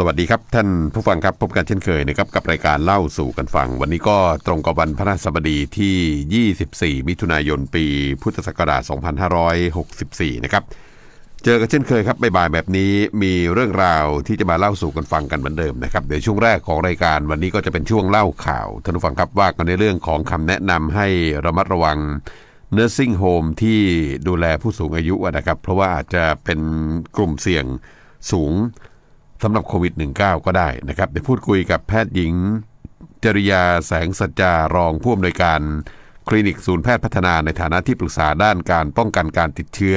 สวัสดีครับ ท่านผู้ฟังครับพบกันเช่นเคยนะครับกับรายการเล่าสู่กันฟัง วันนี้ก็ตรงกับวันพระราชบดีที่ 24 มิถุนายนปีพุทธศักราช 2564 นะครับ เจอกันเช่นเคยครับบ่ายแบบนี้มีเรื่องราวที่จะมาเล่าสู่กันฟังกันเหมือนเดิมนะครับเดี๋ยวช่วงแรกของรายการวันนี้ก็จะเป็นช่วงเล่าข่าวท่านผู้ฟังครับว่ากันในเรื่องของคำแนะนำให้ระมัดระวัง nursing home ที่ดูแลผู้สูงอายุนะครับเพราะว่าอาจจะเป็นกลุ่มเสี่ยงสูง สำหรับโควิด -19 ก็ได้นะครับเดี๋ยวพูดคุยกับแพทย์หญิง จริยาแสงสัจจารองผู้อำนวยการคลินิกศูนย์แพทย์พัฒนาในฐานะที่ปรึกษาด้านการป้องกันการติดเชื้อ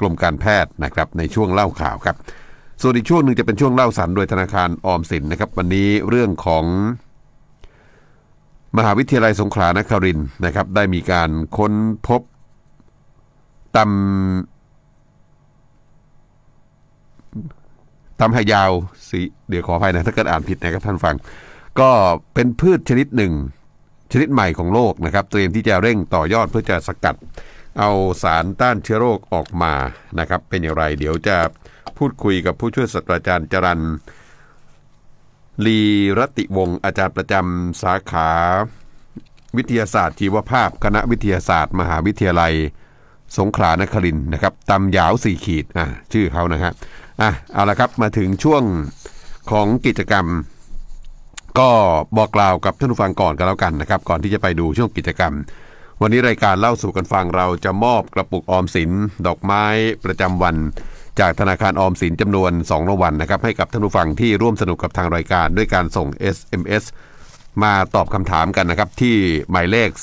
กรมการแพทย์นะครับในช่วงเล่าข่าวครับส่วนอีกช่วงหนึ่งจะเป็นช่วงเล่าสันโดยธนาคารออมสินนะครับ วันนี้เรื่องของ มหาวิทยาลัยสงขลานครินนะครับ ได้มีการค้นพบตำ ตำหายาวสีเดี๋ยวขออภัยนะ ถ้าเกิดอ่านผิดนะครับท่านฟัง ก็เป็นพืชชนิดหนึ่ง ชนิดใหม่ของโลกนะครับ เตรียมที่จะเร่งต่อยอดเพื่อจะสกัด เอาสารต้านเชื้อโรคออกมานะครับ เป็นอย่างไร เดี๋ยวจะพูดคุยกับผู้ช่วยศาสตราจารย์จรันลีรติวงศ์อาจารย์ประจำสาขาวิทยาศาสตร์ชีวภาพ คณะวิทยาศาสตร์ มหาวิทยาลัย สงขลานครินนะครับตำยาวสี่ขีดอ่าชื่อเขานะฮะ อะเอาละครับมาถึงช่วงของกิจกรรม ก็บอกกล่าวกับท่านผู้ฟังก่อนกันแล้วกันนะครับ ก่อนที่จะไปดูช่วงกิจกรรม วันนี้รายการเล่าสู่กันฟังเราจะมอบกระปุกออมสิน ดอกไม้ประจำวัน จากธนาคารออมสินจำนวน2รางวัลนะครับให้กับท่านผู้ฟังที่ร่วมสนุกกับทางรายการด้วยการส่ง SMS มาตอบคำถามกันนะครับที่หมายเลข 4221075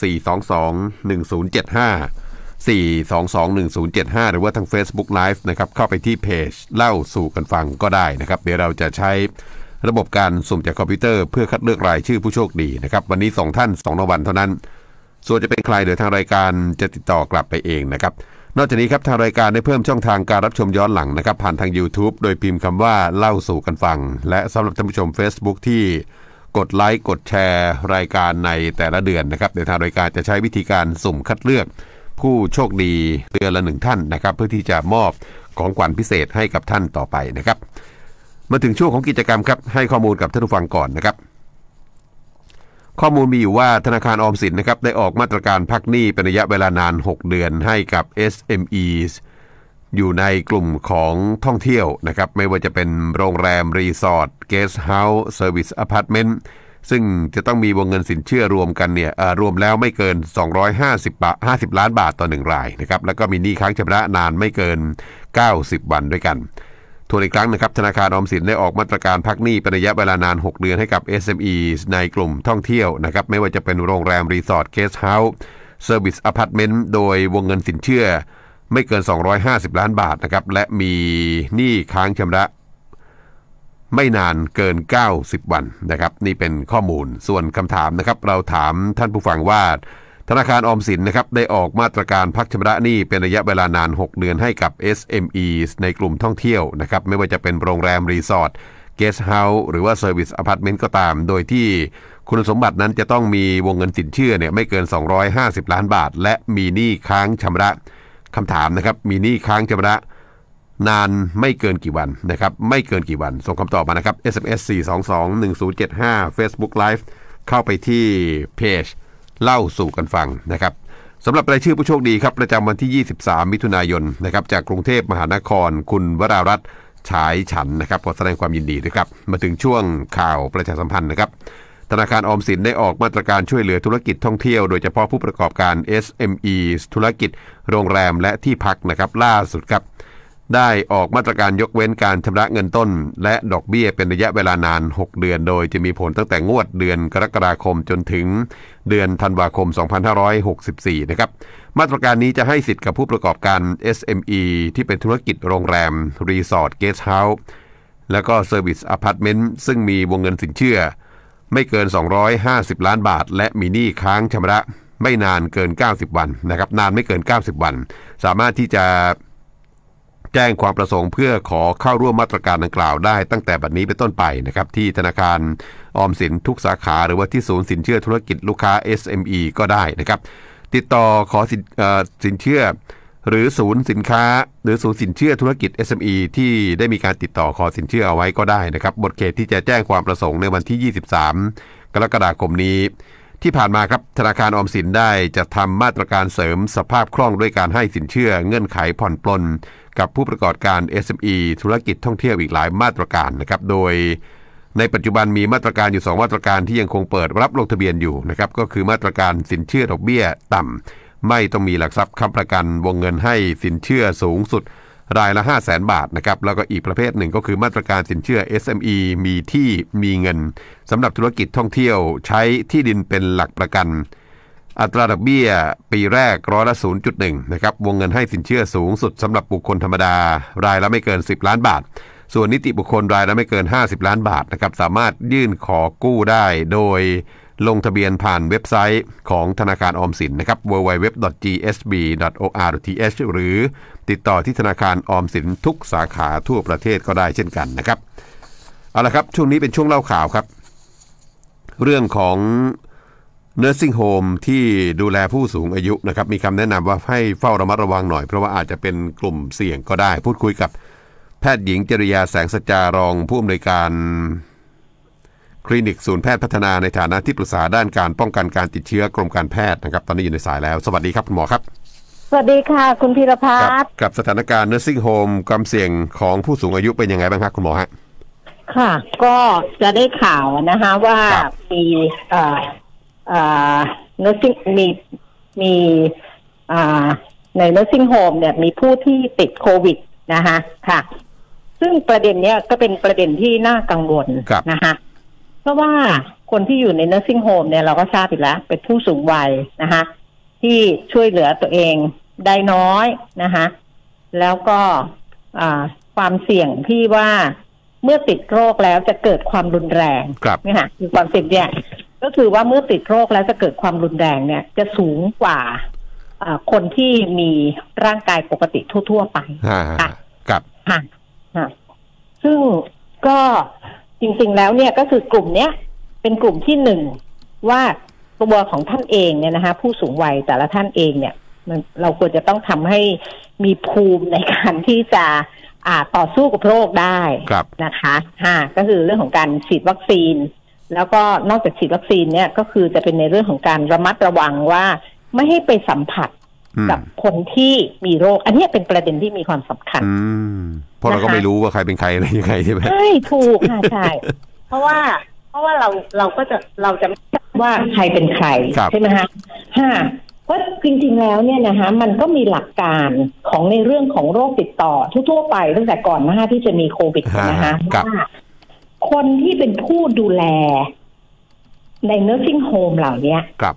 4221075 หรือว่าทาง Facebook Live นะครับเข้าไปที่เพจเล่าสู่กันฟังก็ได้นะครับ เดี๋ยวเราจะใช้ระบบการสุ่มจากคอมพิวเตอร์เพื่อคัดเลือกรายชื่อผู้โชคดีนะครับ วันนี้ 2 ท่าน2รางวัลเท่านั้น ส่วนจะเป็นใครเดี๋ยวทางรายการจะติดต่อกลับไปเองนะครับ นอกจากนี้ครับทางรายการได้เพิ่มช่องทางการรับชมย้อนหลังนะครับ ผ่านทาง YouTube โดยพิมพ์คำว่าเล่าสู่กันฟัง และสำหรับท่านผู้ชม Facebook ที่กดไลค์กดแชร์รายการในแต่ละเดือนนะครับเดี๋ยวทางรายการจะใช้วิธีการสุ่มคัดเลือก ผู้โชคดีเดือนละหนึ่งท่านนะครับ เพื่อที่จะมอบของขวัญพิเศษให้กับท่านต่อไปนะครับ มาถึงช่วงของกิจกรรมครับให้ข้อมูลกับท่านผู้ฟังก่อนนะครับ ข้อมูลมีอยู่ว่าธนาคารออมสินนะครับได้ออกมาตรการพักหนี้เป็นระยะเวลานาน 6 เดือนให้กับ SMEs อยู่ในกลุ่มของท่องเที่ยวนะครับ ไม่ว่าจะเป็นโรงแรม รีสอร์ทเกสต์เฮาส์เซอร์วิสอพาร์ตเมนต์ ซึ่งจะต้องมีวงเงินสินเชื่อรวมกันเนี่ยรวมแล้วไม่เกิน 250บาท50 ล้านบาทต่อหนึ่งรายนะครับแล้วก็มีหนี้ค้างชำระนานไม่เกิน 90 วันด้วยกันทวนอีกครั้งนะครับธนาคารออมสินได้ออกมาตรการพักหนี้เป็นระยะเวลานาน 6 เดือนให้กับ SME ในกลุ่มท่องเที่ยวนะครับไม่ว่าจะเป็นโรงแรมรีสอร์ทเกสต์เฮาส์เซอร์วิสอพาร์ตเมนต์โดยวงเงินสินเชื่อไม่เกิน 250 ล้านบาทนะครับและมีหนี้ค้างชำระ ไม่นานเกิน 90 วันนะครับ นี่เป็นข้อมูลส่วนคำถามนะครับ เราถามท่านผู้ฟังว่า ธนาคารออมสินนะครับได้ออกมาตรการพักชำระหนี้เป็นระยะเวลานาน 6 เดือนให้กับ SME ในกลุ่มท่องเที่ยวนะครับ ไม่ว่าจะเป็นโรงแรมรีสอร์ทเกสต์เฮาส์หรือว่าเซอร์วิสอพาร์ตเมนต์ก็ตาม โดยที่คุณสมบัตินั้นจะต้องมีวงเงินสินเชื่อเนี่ยไม่เกิน 250 ล้านบาท และมีหนี้ค้างชำระคำถามนะครับ มีหนี้ค้างชำระ นานไม่เกินกี่วันนะครับ ไม่เกินกี่วัน ส่งคำตอบมานะครับ SMS 4221075 Facebook Live เข้าไปที่เพจเล่าสู่กันฟังนะครับสำหรับรายชื่อผู้โชคดีครับประจำวันที่ 23 มิถุนายนนะครับจากกรุงเทพมหานคร คุณวรารัตน์ฉายฉันนะครับขอแสดงความยินดีด้วยครับ มาถึงช่วงข่าวประชาสัมพันธ์นะครับ ธนาคารออมสินได้ออกมาตรการช่วยเหลือธุรกิจท่องเที่ยวโดยเฉพาะผู้ประกอบการ SME ธุรกิจ โรงแรมและที่พักนะครับล่าสุดครับ ได้ออกมาตรการยกเว้นการชำระเงินต้น และดอกเบี้ยเป็นระยะเวลานาน 6 เดือน โดยจะมีผลตั้งแต่งวดเดือนกรกฎาคมจนถึงเดือนธันวาคม 2564 นะครับ มาตรการนี้จะให้สิทธิ์กับผู้ประกอบการ SME ที่เป็นธุรกิจโรงแรม รีสอร์ทเกสต์เฮาส์แล้วก็เซอร์วิสอพาร์ตเมนต์ซึ่งมีวงเงินสินเชื่อ ไม่เกิน 250 ล้านบาท และมีหนี้ค้างชำระไม่นานเกิน 90 วันนะครับนานไม่เกิน 90 วัน สามารถที่จะ แจ้งความประสงค์เพื่อขอเข้าร่วมมาตรการดังกล่าวได้ตั้งแต่บัดนี้เป็นต้นไปนะครับที่ธนาคารออมสินทุกสาขาหรือว่าที่ศูนย์สินเชื่อธุรกิจลูกค้า SME ก็ได้นะครับ ติดต่อขอสินสินเชื่อ หรือศูนย์สินค้า หรือศูนย์สินเชื่อธุรกิจ SME ที่ได้มีการติดต่อขอสินเชื่อเอาไว้ก็ได้นะครับบทเขตที่จะแจ้งความประสงค์ในวันที่ 23 กรกฎาคมนี้ที่ผ่านมาครับธนาคารออมสินได้จะทำมาตรการเสริมสภาพคล่องด้วยการให้สินเชื่อเงื่อนไขผ่อนปลน กับผู้ประกอบการ SME ธุรกิจท่องเที่ยวอีกหลายมาตรการนะครับ โดยในปัจจุบันมีมาตรการอยู่ 2 มาตรการที่ยังคงเปิดรับลงทะเบียนอยู่นะครับ ก็คือมาตรการสินเชื่อดอกเบี้ยต่ำไม่ต้องมีหลักทรัพย์ค้ำประกันวงเงินให้สินเชื่อสูงสุดรายละ 5 0 0แสนบาทนะครับ แล้วก็อีกประเภทหนึ่งก็คือมาตรการสินเชื่อ SME มีที่มีเงินสำหรับธุรกิจท่องเที่ยว ใช้ที่ดินเป็นหลักประกัน อัตราดอกเบี้ยปีแรกร้อยละ 0.1 นะครับ วงเงินให้สินเชื่อสูงสุดสำหรับบุคคลธรรมดา รายละไม่เกิน 10 ล้านบาท ส่วนนิติบุคคลรายละไม่เกิน 50 ล้านบาทนะครับ สามารถยื่นขอกู้ได้โดยลงทะเบียนผ่านเว็บไซต์ของธนาคารออมสินนะครับ www.gsb.or.th หรือติดต่อที่ธนาคารออมสินทุกสาขาทั่วประเทศก็ได้เช่นกันนะครับ เอาละครับ ช่วงนี้เป็นช่วงเล่าข่าวครับ เรื่องของ nursing home ที่ดูแลผู้สูงอายุนะครับมีคำแนะนำว่าให้เฝ้าระมัดระวังหน่อย เพราะว่าอาจจะเป็นกลุ่มเสี่ยงก็ได้ พูดคุยกับแพทย์หญิงจริยาแสงสจารองผู้อำนวยการคลินิกศูนย์แพทย์พัฒนาในฐานะที่ปรึกษาด้านการป้องกันการติดเชื้อกรมการแพทย์นะครับ ตอนนี้อยู่ในสายแล้ว สวัสดีครับคุณหมอครับ สวัสดีค่ะ คุณพีรพักับฒน์กับสถานการณ์ nursing home ความเสี่ยงของผู้สูงอายุเป็นยังไงบ้างครับคุณหมอฮะค่ะ ก็จะได้ข่าวนะคะว่าครับมี เอ่อเอ่อ nursing มีมีอ่าใน nursing home เนี่ยมีผู้ที่ติดโควิดนะคะค่ะ ซึ่งประเด็นเนี้ยก็เป็นประเด็นที่น่ากังวลครับนะคะเพราะว่าคนที่อยู่ใน nursing home เนี่ยเราก็ทราบอยู่แล้ว เป็นผู้สูงวัยนะคะที่ช่วยเหลือตัวเองได้น้อยนะคะแล้วก็อ่าความเสี่ยงที่ว่าเมื่อติดโรคแล้วจะเกิดความรุนแรงครับเนี่ยค่ะคือความเสี่ยงเนี่ย ก็คือว่าเมื่อติดโรคแล้วจะเกิดความรุนแรงเนี่ย จะสูงกว่าอ่าคนที่มีร่างกายปกติทั่ว ๆ ไปฮ่าค่ะกับค่ะค่ะซึ่งก็จริง ๆ แล้วเนี่ยก็คือกลุ่มเนี้ยเป็นกลุ่มที่หนึ่งว่าตัวของท่านเองเนี่ยนะคะ ผู้สูงวัยแต่ละท่านเองเนี่ย มันเราควรจะต้องทำให้มีภูมิในการที่จะอ่าต่อสู้กับโรคได้ครับนะคะค่ะก็คือเรื่องของการฉีดวัคซีน แล้วก็นอกจากฉีดวัคซีนเนี่ยก็คือจะเป็นในเรื่องของการระมัดระวังว่าไม่ให้ไปสัมผัสอืมกับคนที่มีโรค อันเนี้ยเป็นประเด็นที่มีความสำคัญอืมเพราะเราก็นะคะไม่รู้ว่าใครเป็นใครอะไรยังไงใช่ไหมใช่ถูกค่ะใช่เพราะว่า เพราะว่าเราเราก็จะเราจะไม่ทราบว่าใครเป็นใครครับใช่ไหมฮะฮะเพราะจริงๆแล้วเนี่ยนะคะ มันก็มีหลักการของในเรื่องของโรคติดต่อทั่วๆไปตั้งแต่ก่อนหน้าที่จะมีโควิดนะคะครับว่า คนที่เป็นผู้ดูแลใน nursing home เหล่าเนี้ยกับ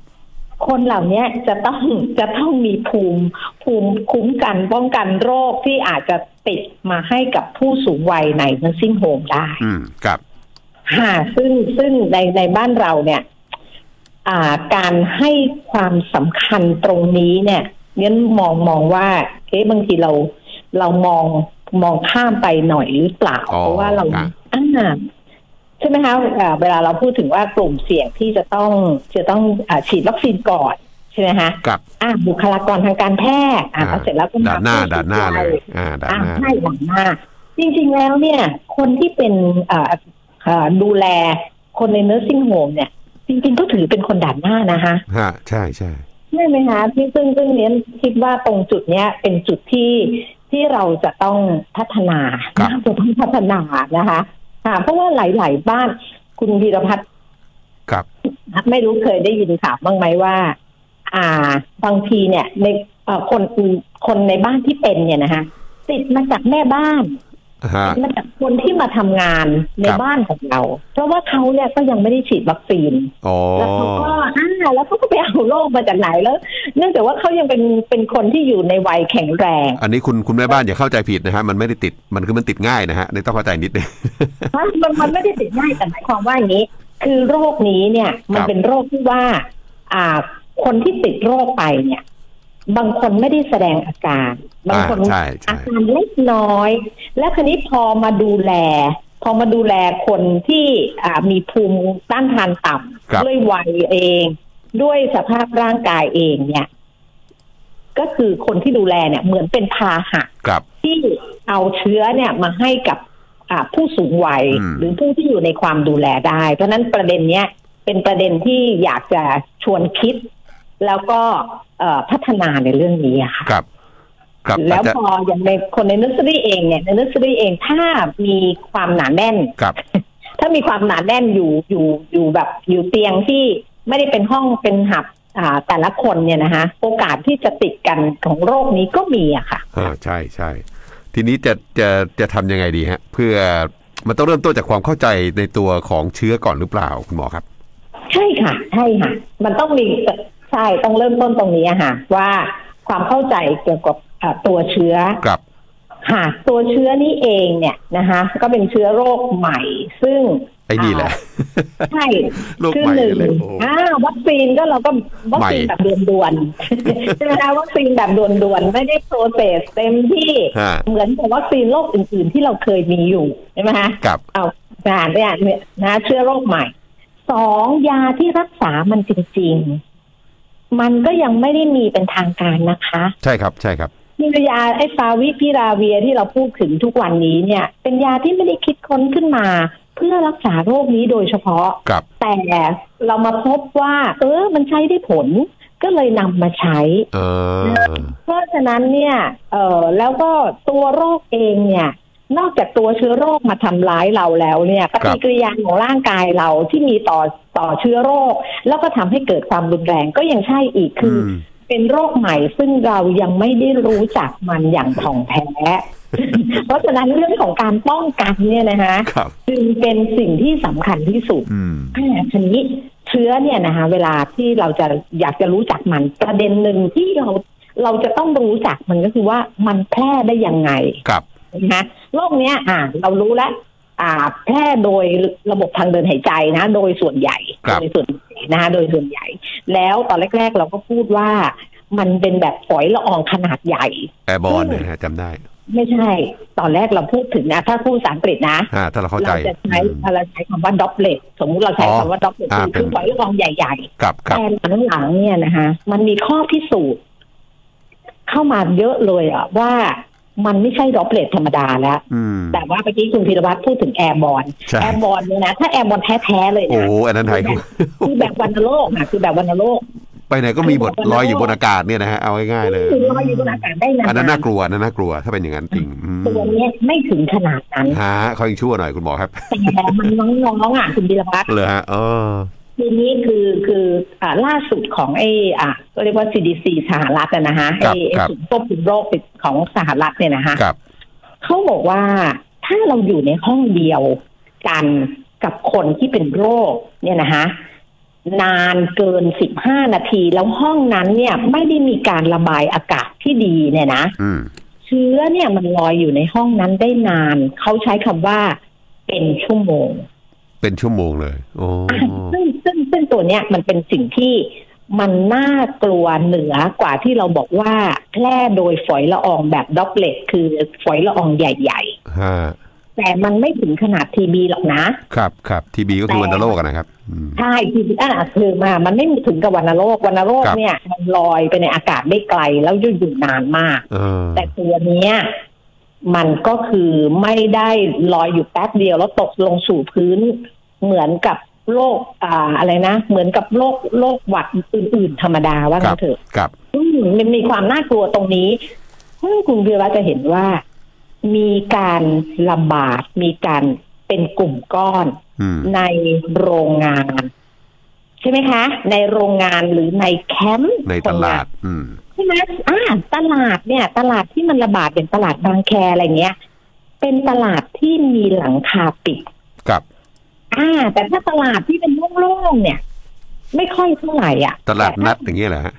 คนเหล่านี้จะต้องจะต้องมีภูมิภูมิคุ้มกันป้องกันโรคที่อาจจะติดมาให้กับผู้สูงวัยใน nursing home ได้ อืมกับค่ะซึ่งซึ่งในในบ้านเราเนี่ย อ่า การให้ความสำคัญตรงนี้เนี่ยเนี่ยมองมองว่าเอ๊ะบางทีเราเรามองมองข้ามไปหน่อยหรือเปล่าอ๋อเพราะว่าเราครับอ่า ใช่ไหมคะอ่าเวลาเราพูดถึงว่ากลุ่มเสี่ยงที่จะต้องจะต้องอาฉีดวัคซีนก่อนใช่ไหมคะกับอ่าบุคลากรทางการแพทย์อ่าแล้วเสร็จแล้วก็มาด่านหน้าผู้ด่านหน้าสูงเลวัยอ่าด่านอ่าหน้าใช่ด่านหน้า จริง ๆ แล้วเนี่ย คนที่เป็นอ่าอ่าดูแลคนใน nursing home เนี่ย จริง ๆ ก็ถือเป็นคนด่านหน้านะคะฮะใช่ใช่ใช่ไหมคะที่ซึ่งซึ่งเนี้ยคิดว่าตรงจุดเนี้ยเป็นจุดที่ที่เราจะต้องพัฒนาน่าจะต้องพัฒนานะคะ ค่ะ เพราะว่าหลาย ๆ บ้านคุณพีรพัฒน์กับ ไม่รู้เคยได้ยินข่าวบ้างไหมว่า อ่า บางทีเนี่ย ในเอ่อคนคนในบ้านที่เป็นเนี่ยนะคะติดมาจากแม่บ้าน ฮะติดมาจากคนที่มาทำงานในครับบ้านของเรา เพราะว่าเขาเนี่ยก็ยังไม่ได้ฉีดวัคซีนอ๋อแล้วเขาก็อ่าแล้วเขาก็ไปเอาโรคมาจากไหนแล้ว เนื่องจากว่าเขายังเป็นเป็นคนที่อยู่ในวัยแข็งแรง อันนี้คุณคุณแม่บ้านอย่าเข้าใจผิดนะฮะมันไม่ได้ติดมันคือมันติดง่ายนะฮะนี่ต้องเข้าใจนิดนึงมันมันไม่ได้ติดง่ายแต่หมายความว่าอย่างนี้ คือโรคนี้เนี่ย มันครับเป็นโรคที่ว่า อ่า คนที่ติดโรคไปเนี่ย บางคนไม่ได้แสดงอาการ บางคนอ่าใช่ใช่อาการเล็กน้อย และคราวนี้พอมาดูแล พอมาดูแลคนที่อ่ามีภูมิต้านทานต่ครับำด้วยวัยเอง ด้วยสภาพร่างกายเองเนี่ย ก็คือคนที่ดูแลเนี่ย เหมือนเป็นพาหะครับที่เอาเชื้อเนี่ยมาให้กับอ่าผู้สูงวัยอืมหรือผู้ที่อยู่ในความดูแลได้ เพราะฉะนั้นประเด็นเนี้ยเป็นประเด็นที่อยากจะชวนคิด แล้วก็เอ่อพัฒนาในเรื่องนี้อะค่ะครับครับแล้วอาจจะพออย่างในคนในนัสซรี่เองเนี่ยในนัสซรี่เองถ้ามีความหนาแน่นครับ ถ้ามีความหนาแน่นอยู่อยู่อยู่แบบอยู่เตียงที่ไม่ได้เป็นห้องเป็นหับอ่าแต่ละคนเนี่ยนะคะโอกาสที่จะติดกันของโรคนี้ก็มีอะค่ะอ่าใช่ใช่ทีนี้จะจะจะทำยังไงดีฮะ เพื่อมันต้องเริ่มต้นจากความเข้าใจในตัวของเชื้อก่อนหรือเปล่าคุณหมอครับ ใช่ค่ะ ใช่ค่ะ มันต้องมี ใช่ต้องเริ่มต้นตรงนี้อะค่ะ ว่าความเข้าใจเกี่ยวกับอ่าตัวเชื้อครับค่ะ ตัวเชื้อนี้เองเนี่ยนะคะ ก็เป็นเชื้อโรคใหม่ ซึ่งไอ้นี่แหละใช่โรคคือใหม่หนึ่งเลยโอ้อ่าวัคซีนก็เราก็วัคซีนใหม่แบบด่วนๆใช่ไหมคะวัคซีนแบบด่วนๆไม่ได้ process เต็มที่ฮะเหมือนกับวัคซีนโรคอื่นๆที่เราเคยมีอยู่ใช่ไหมคะกับเอางานเนี่ยเนี่ยนะเชื้อโรคใหม่สองยาที่รักษามันจริงๆ มันก็ยังไม่ได้มีเป็นทางการนะคะ ใช่ครับใช่ครับนี่ยาไอ้ฟาวิพิราเวียที่เราพูดถึงทุกวันนี้เนี่ย เป็นยาที่ไม่ได้คิดค้นขึ้นมา เพื่อรักษาโรคนี้โดยเฉพาะกับแต่เรามาพบว่า เออมันใช้ได้ผลก็เลยนำมาใช้เออเพราะฉะนั้นเนี่ย เออแล้วก็ตัวโรคเองเนี่ย นอกจากตัวเชื้อโรคมาทำร้ายเราแล้วเนี่ยปฏิกิริยาของร่างกายเราที่มีต่อต่อเชื้อโรค แล้วก็ทำให้เกิดความรุนแรงก็ยังใช่อีกคืออือมเป็นโรคใหม่ซึ่งเรายังไม่ได้รู้จักมันอย่างถ่องแท้ เพราะฉะนั้นเรื่องของการป้องกันเนี่ยนะคะครับจึงเป็นสิ่งที่สำคัญที่สุดอืมอ่าทีนี้เชื้อเนี่ยนะคะเวลาที่เราจะอยากจะรู้จักมัน ประเด็นหนึ่งที่เราเราจะต้องรู้จักมันก็คือว่ามันแพร่ได้ยังไงกับ นะคะโรคเนี้ยอ่าเรารู้แล้วอ่า แพร่โดยระบบทางเดินหายใจนะ โดยส่วนใหญ่ครับโดยส่วนใหญ่นะคะโดยส่วนใหญ่ แล้วตอนแรก ๆ เราก็พูดว่ามันเป็นแบบฝอยละอองขนาดใหญ่แอ airborne นะฮะจำได้ ไม่ใช่ ตอนแรกเราพูดถึงนะ ถ้าพูดภาษาอังกฤษนะอ่าถ้าเราเข้าใจเราจะใช้อืมเราใช้คำว่า droplet สมมุติเราใช้อ๋อคำว่า droplet อ่าคือเป็นคือฝอยละอองใหญ่กับๆกับแต่หลังๆเนี่ยนะคะมันมีข้อพิสูจน์เข้ามาเยอะเลยอะว่า มันไม่ใช่ droplet ธรรมดาแล้วอืมแต่ว่าเมื่อกี้คุณธีรวัตรพูดถึง airborne ใช่ airborne เนี่ยนะ ถ้า airborne แท้ๆเลยโอ้นะโหอันนั้นไทยคือคือแบบวัณโรคอะคือแบบวัณโรค ไปไหนก็มีบทลอยอยู่บนอากาศเนี่ยนะฮะ เอาง่ายๆเลยคือลอยอยู่บนอากาศได้นานอันนั้นน่ากลัวอันนั้นน่ากลัว ถ้าเป็นอย่างนั้นจริงอืมตัวเนี้ยไม่ถึงขนาดนั้นฮะค่อยยังชั่วหน่อยคุณหมอครับแต่มันน้องๆอะคุณธีรวัตรเลยฮะเออ ทีนี้คือคืออ่าล่าสุดของไอ้อ่าก็เรียกว่า CDC สหรัฐอะนะฮะครัไอ้บไอ้ครับศูนย์ควบคุมโรคติดของสหรัฐเนี่ยนะฮะกับเขาบอกว่าถ้าเราอยู่ในห้องเดียวกันกับคนที่เป็นโรคเนี่ยนะฮะนานเกิน15นาที แล้วห้องนั้นเนี่ยไม่ได้มีการระบายอากาศที่ดีเนี่ยนะอืมเชื้อเนี่ยมันลอยอยู่ในห้องนั้นได้นาน เขาใช้คำว่าเป็นชั่วโมง เป็นชั่วโมงเลยโอ้ซึ่งซึ่งซึ่งตัวเนี้ยมันเป็นสิ่งที่มันน่ากลัวเหนือกว่าที่เราบอกว่าแพร่โดยฝอยละอองแบบ droplet คือฝอยละอองใหญ่ฮะๆแต่มันไม่ถึงขนาด TB หรอกนะ ครับครับ TB ก็คือวัณโรคอะนะครับอืใช่ TB อะคือมา มันไม่ถึงกับวัณโรควัณโรคครับเนี่ย มันลอยไปในอากาศได้ไกลแล้วอยู่อยู่นานมากเออแต่ตัวเนี้ย มันก็คือไม่ได้ลอยอยู่แป๊บเดียวแล้วตกลงสู่พื้น เหมือนกับโรคอ่าอะไรนะ เหมือนกับโรคโรคหวัดอื่น ๆ ธรรมดาว่าครังั้บนเถอะกับอืมมันมีความน่ากลัวตรงนี้ซึ่งคุณเบียร์จะเห็นว่า มีการระบาดมีการเป็นกลุ่มก้อนอืมในโรงงาน ใช่ไหมคะ ในโรงงานหรือในแคมป์ในตลาดอืม ใช่ไหมอ่าตลาดเนี่ย ตลาดที่มันระบาดเป็นตลาดบางแคอะไรเงี้ย เป็นตลาดที่มีหลังคาปิดกับ อ่า แต่ถ้าตลาดที่เป็นโล่งๆเนี่ย ไม่ค่อยเท่าไหร่อะ ตลาดนัดแต่อย่างเงี้ยเหรอฮะ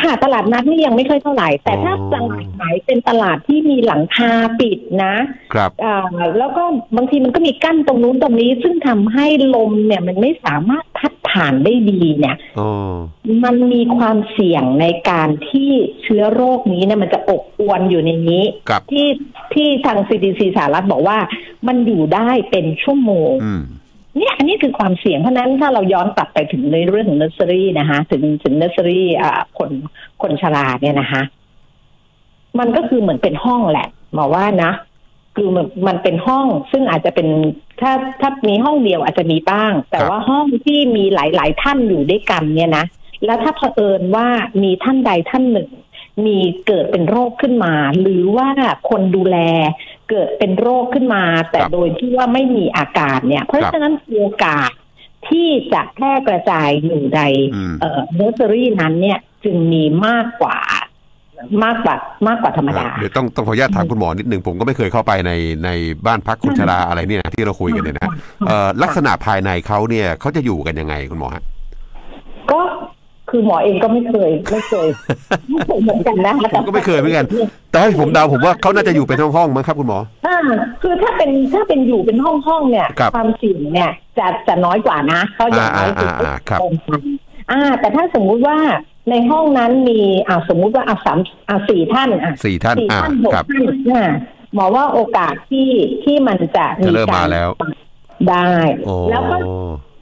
ค่ะตลาดนัดนี่ยังไม่ค่อยเท่าไหร่ แต่ถ้าอ๋อตลาดไหนเป็นตลาดที่มีหลังคาปิดนะ ครับอ่าแล้วก็บางทีมันก็มีกั้นตรงนู้นตรงนี้ ซึ่งทำให้ลมเนี่ย มันไม่สามารถพัด ผ่านได้ดีเนี่ยโอ้มันมีความเสี่ยงในการที่เชื้อโรคนี้เนี่ยมันจะอบอวลอยู่ในนี้กับที่ที่ทาง CDC สหรัฐบอกว่า มันอยู่ได้เป็นชั่วโมงอืมเนี่ยอันนี้คือความเสี่ยงเพราะฉะนั้นถ้าเราย้อนกลับไปถึงในเรื่องของเนอร์เซอรี่นะคะถึงถึงเนอร์เซอรี่อ่าคนคนชราเนี่ยนะคะ มันก็คือเหมือนเป็นห้องแหละหมอว่านะ คือมันมันเป็นห้องซึ่งอาจจะเป็นถ้าถ้ามีห้องเดียวอาจจะมีบ้าง แต่ครับว่าห้องที่มีหลาย ๆ ท่านอยู่ด้วยกันเนี่ยนะแล้วถ้าเผอิญว่ามีท่านใดท่านหนึ่ง มีเกิดเป็นโรคขึ้นมา หรือว่าคนดูแลเกิดเป็นโรคขึ้นมา แต่ครับโดยที่ว่าไม่มีอาการเนี่ย เพราะครับฉะนั้นโอกาสที่จะแพร่กระจายอยู่ในอืมเอ่อเนอร์เซอรี่นั้นเนี่ยจึงมีมากกว่า มากกว่ามากกว่าธรรมดาเดี๋ยวต้องต้องขออนุญาตถามคุณหมอนิดนึงผมก็ไม่เคยเข้าไปในในบ้านพักคนชราอะไรเนี่ยนะที่เราคุยกันเนี่ยนะเอ่อลักษณะภายในเขาเนี่ยเขาจะอยู่กันยังไงคุณหมอฮะก็คือหมอเองก็ไม่เคยไม่เคยไม่เคยเหมือนกันนะผมก็ไม่เคยเหมือนกัน แต่ให้ผมเดาผมว่าเขาน่าจะอยู่เป็นห้องๆมั้งครับคุณหมออ่าคือถ้าเป็นถ้าเป็นอยู่เป็นห้องห้องๆเนี่ยครับความเสี่ยงเนี่ยจะจะน้อยกว่านะเพราะอย่างน้อยอ่าอ่าอ่าครับอ่าแต่ถ้าสมมุติว่า ในห้องนั้นมีอ่าสมมุติว่าอ่าสามอ่าสี่ท่านอะสี่ท่านสี่อ่าท่านหกครับท่านอ่าหมอว่าโอกาสที่ที่มันจะจะเริ่มมาแล้ว ได้ โอ้แล้วก็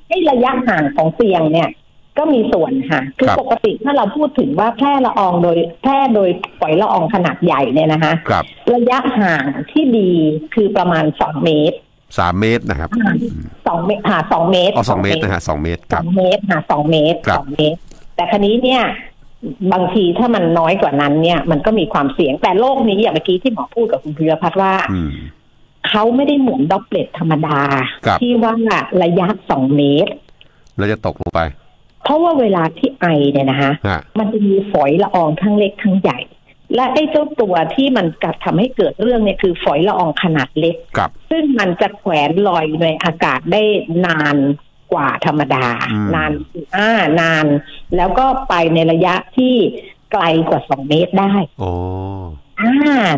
ให้ระยะห่างของเตียงเนี่ย ก็มีส่วนค่ะ คือครับ ปกติถ้าเราพูดถึงว่าแพร่ละอองโดยแพร่โดยฝอยละอองขนาดใหญ่เนี่ยนะคะ ครับระยะห่างที่ดีคือประมาณสองเมตรสามเมตรนะครับสองเมตรหาสองเมตรอ๋อสองเมตรนะฮะสองเมตรคสรัอบ งเมตรหาสองเมตรครับ สองเมตร แต่ครั้นี้เนี่ยบางทีถ้ามันน้อยกว่านั้นเนี่ย มันก็มีความเสี่ยงแต่โรคนี้อย่างเมื่อกี้ที่หมอพูดกับคุณพิรพัฒน์ว่าอืมเขาไม่ได้เหมือนด็อปเปลตธรรมดาครับที่ว่าระยะสองเมตร แล้วจะตกลงไป เพราะว่าเวลาที่ไอเนี่ยนะคะฮะมันจะมีฝอยละอองทั้งเล็กทั้งใหญ่ และไอ้เจ้าตัวที่มันกัดทำให้เกิดเรื่องเนี่ยคือฝอยละอองขนาดเล็กครับซึ่งมันจะแขวนลอยในอากาศได้นาน กว่าธรรมดาอืมนานอ่านาน แล้วก็ไปในระยะที่ไกลกว่าสองเมตรได้โอ้อ่า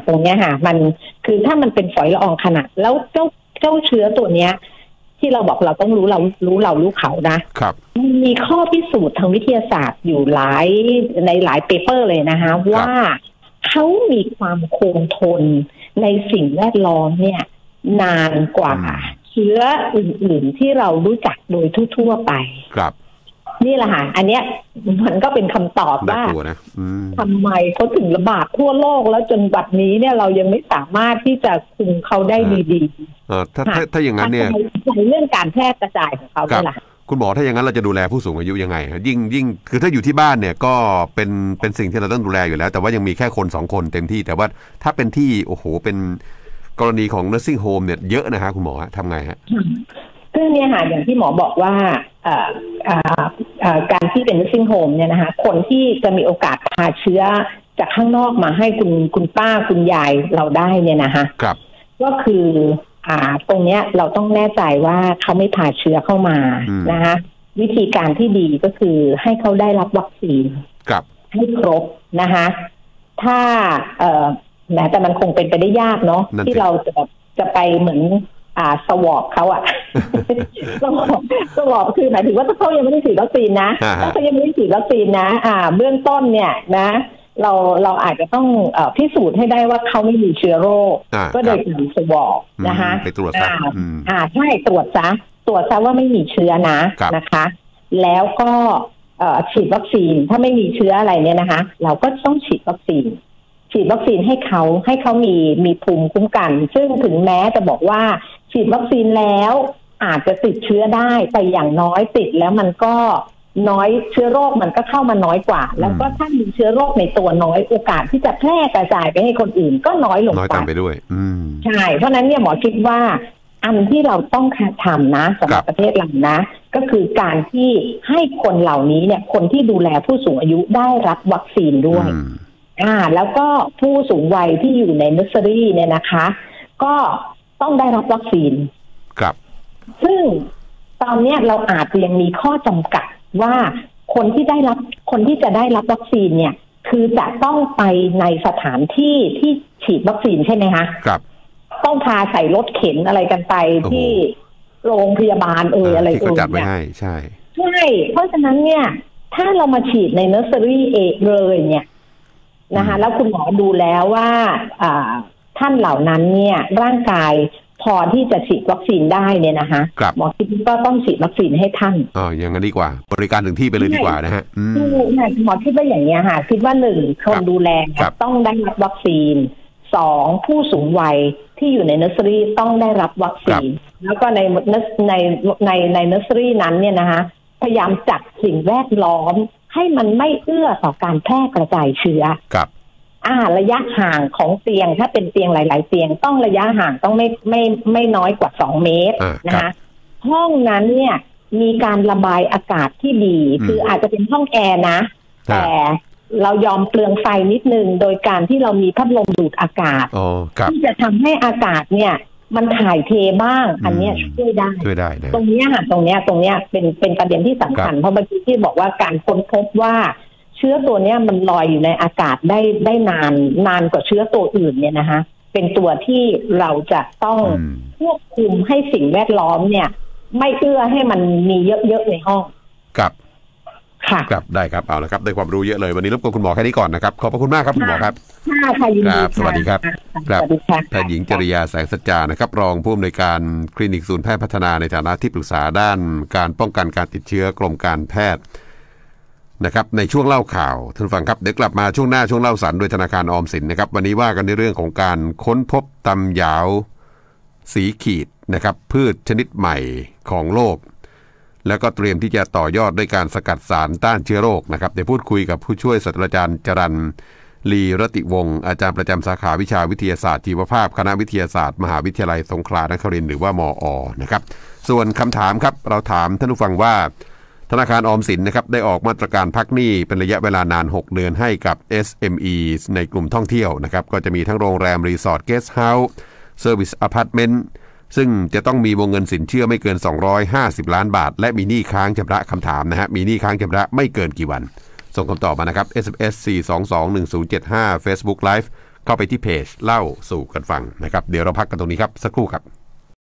ตรงเนี้ยค่ะ มันคือถ้ามันเป็นฝอยละอองขนาด แล้วเจ้าเจ้าเชื้อตัวเนี้ย ที่เราบอกเราต้องรู้เรารู้เรารู้เขานะครับมันมีข้อพิสูจน์ทางวิทยาศาสตร์อยู่หลายในหลายเปเปอร์เลยนะคะ ว่าเขามีความคงทนในสิ่งแวดล้อมเนี่ย นานกว่าอืม เชื้ออื่น ๆ ที่เรารู้จักโดยทั่ว ๆ ไป ครับ นี่แหละค่ะ อันเนี้ยมันก็เป็นคำตอบน่าว่ากลัวนะอืมทำไมเขาถึงระบาดทั่วโลกแล้วจนบัดนี้เนี่ยเรายังไม่สามารถที่จะคุมเขาได้ดีเออถ้าค่ะถ้าถ้าอย่างๆนั้นเนี่ยในเรื่องการแพร่กระจายของเขาครับเนี่ยแหละคุณหมอถ้าอย่างนั้นเราจะดูแลผู้สูงอายุยังไงฮะยิ่งยิ่งคือถ้าอยู่ที่บ้านเนี่ยก็เป็นเป็นสิ่งที่เราต้องดูแลอยู่แล้ว แต่ว่ายังมีแค่คนสองคนเต็มที่ แต่ว่าถ้าเป็นที่โอ้โหเป็น กรณีของ nursing home เนี่ยเยอะนะฮะคุณหมอฮะทำไงฮะซึ่งเนี่ยค่ะอย่างที่หมอบอกว่าเอ่อเอ่อเอ่อการที่เป็น nursing home เนี่ยนะคะคนที่จะมีโอกาสพาเชื้อจากข้างนอกมาให้คุณคุณป้าคุณยายเราได้เนี่ยนะคะครับ ก็คืออ่าตรงเนี้ยเราต้องแน่ใจว่าเขาไม่พาเชื้อเข้ามาอืมนะคะวิธีการที่ดีก็คือให้เขาได้รับวัคซีนครับให้ครบนะคะถ้า เอ่อแม้แต่มันคงเป็นไปได้ยากเนาะนั่นสิที่เราจะแบบจะไปเหมือนอ่าสวอปเขาอะสวอปสวอปคือหมายถึงว่าถ้าเขายังไม่ได้ฉีดวัคซีนนะอ่าฮะถ้าเขายังไม่ได้ฉีดวัคซีนนะ อ่า เบื้องต้นเนี่ยนะเราเราอาจจะต้องเออพิสูจน์ให้ได้ว่าเขาไม่มีเชื้อโรคอ่าก็โดยครับการสวอปนะคะอืมไปตรวจซะอ่าอืมอ่าใช่ตรวจซะตรวจซะว่าไม่มีเชื้อนะครับนะคะ แล้วก็เอ่อฉีดวัคซีนถ้าไม่มีเชื้ออะไรเนี่ยนะคะ เราก็ต้องฉีดวัคซีน ฉีดวัคซีนให้เขาให้เขามีมีภูมิคุ้มกัน ซึ่งถึงแม้จะบอกว่าฉีดวัคซีนแล้วอาจจะติดเชื้อได้แต่อย่างน้อยติดแล้วมันก็น้อยเชื้อโรคมันก็เข้ามาน้อยกว่า แล้วก็ถ้ามีเชื้อโรคในตัวน้อยโอกาสที่จะแพร่กระจายไปให้คนอื่น ก็น้อยลงน้อยไปตามไปด้วย อืมใช่เพราะฉะนั้นเนี่ยหมอคิดว่า อันที่เราต้องทำนะสำหรับครับประเทศเรานะ ก็คือการที่ให้คนเหล่านี้เนี่ย คนที่ดูแลผู้สูงอายุได้รับวัคซีนด้วย อืมอ่า แล้วก็ผู้สูงวัยที่อยู่ในนัสเซอรี่เนี่ยนะคะ ก็ต้องได้รับวัคซีน ครับ ซึ่งตอนเนี้ยเราอาจจะยังมีข้อจำกัดว่าคนที่ได้รับคนที่จะได้รับวัคซีนเนี่ย คือจะต้องไปในสถานที่ที่ฉีดวัคซีนใช่ไหมคะครับ ต้องพาใส่รถเข็นอะไรกันไปโอ้โหที่โรงพยาบาลเอ่ยอะไรที่เขาเอ่ยจัดไว้เนี่ยให้ใช่ใช่เพราะฉะนั้นเนี่ย ถ้าเรามาฉีดในเนอร์เซอรี่เองเลยเนี่ย นะคะอืมแล้วคุณหมอดูแล้วว่าอ่าท่านเหล่านั้นเนี่ยร่างกายพอที่จะฉีดวัคซีนได้เนี่ยนะคะครับหมอคิดก็ต้องฉีดวัคซีนให้ท่านอ๋ออย่างนั้นดีกว่า บริการถึงที่ไปเลยดีกว่านะฮะอืมคือหมอคิดว่าอย่างนี้ค่ะ คิดว่าหนึ่งคนครับดูแลครับต้องได้รับวัคซีนสองผู้สูงวัยที่อยู่ในเนอร์เซอรี่ต้องได้รับวัคซีน แล้วก็ในในในในเนอร์เซอรี่นั้นเนี่ยนะคะพยายามจัดสิ่งแวดล้อม ให้มันไม่เอื้อต่อการแพร่กระจายเชื้อครับอ่าระยะห่างของเตียงถ้าเป็นเตียงหลาย ๆ เตียงต้องระยะห่างต้องไม่ไม่ไม่น้อยกว่าสองเมตรอ่านะคะห้องนั้นเนี่ยมีการระบายอากาศที่ดีอืมคืออาจจะเป็นห้องแอร์นะอ่าแต่เรายอมเปลืองไฟนิดนึง โดยการที่เรามีพัดลมดูดอากาศอ๋อครับที่จะทำให้อากาศเนี่ย มันถ่ายเทบ้าง อันเนี้ยอืมช่วยได้ช่วยได้นะตรงเนี้ยค่ะตรงเนี้ยตรงเนี้ยเป็นเป็นประเด็นที่สำคัญเพราะเมื่อกี้ที่บอกว่าการค้นพบว่าเชื้อตัวเนี้ยมันลอยอยู่ในอากาศได้ได้นานนานกว่าเชื้อตัวอื่นเนี่ยนะคะเป็นตัวที่เราจะต้องอืมควบคุมให้สิ่งแวดล้อมเนี่ย ไม่เอื้อให้มันมีเยอะๆในห้อง ครับ ค่ะครับได้ครับเอาละครับได้ความรู้เยอะเลยวันนี้รบกวนคุณหมอแค่นี้ก่อนนะครับขอบพระคุณมากครับคุณหมอครับค่ะค่ะยินดีครับสวัสดีครับค่ะครับสวัสดีค่ะแพทย์หญิงจริยาแสงสัจจานะครับ รองผู้อำนวยการคลินิกศูนย์แพทย์พัฒนาในฐานะที่ปรึกษาด้าน การป้องกันการติดเชื้อกรมการแพทย์นะครับในช่วงเล่าข่าวท่านผู้ฟังครับเดี๋ยวกลับมาช่วงหน้าช่วงเล่าสันโดยธนาคารออมสินนะครับวันนี้ว่ากันในเรื่องของการค้นพบตำยาวสีขีดนะครับพืชชนิดใหม่ของโลก แล้วก็เตรียมที่จะต่อยอดด้วยการสกัดสารต้านเชื้อโรคนะครับเดี๋ยวพูดคุยกับผู้ช่วยศาสตราจารย์จรันลีรติวงศ์อาจารย์ประจำสาขาวิชาวิทยาศาสตร์ชีวภาพ คณะวิทยาศาสตร์ มหาวิทยาลัยสงขลานครินหรือว่ามออนะครับส่วนคำถามครับเราถามท่านผู้ฟังว่า ธนาคารออมสินนะครับได้ออกมาตรการพักหนี้เป็นระยะเวลานาน 6 เดือนให้กับ SME ในกลุ่มท่องเที่ยวนะครับก็จะมีทั้งโรงแรมรีสอร์ทเกสต์เฮาส์ service apartment ซึ่งจะต้องมีวงเงินสินเชื่อไม่เกิน 250 ล้านบาท และมีหนี้ค้างชำระคำถามนะฮะมีหนี้ค้างชำระไม่เกินกี่วัน ส่งคำตอบมานะครับ SMS 4221075 Facebook Live เข้าไปที่เพจเล่าสู่กันฟังนะครับ เดี๋ยวเราพักกันตรงนี้ครับ สักครู่ครับ